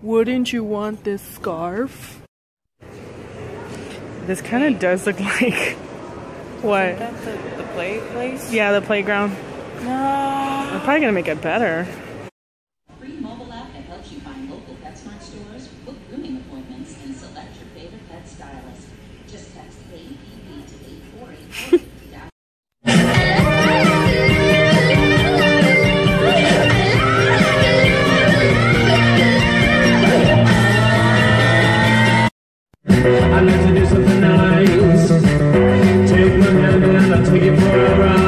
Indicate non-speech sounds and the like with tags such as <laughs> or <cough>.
Wouldn't you want this scarf? This kind of does look <laughs> like what? That's the, the play place? Yeah, the playground. No. I'm probably gonna make it better. Free mobile app that helps you find local PetSmart stores, book grooming appointments, and select your favorite pet stylist. Just text APP to 848 I'd like to do something nice. Take my hand and I'll take you for a ride.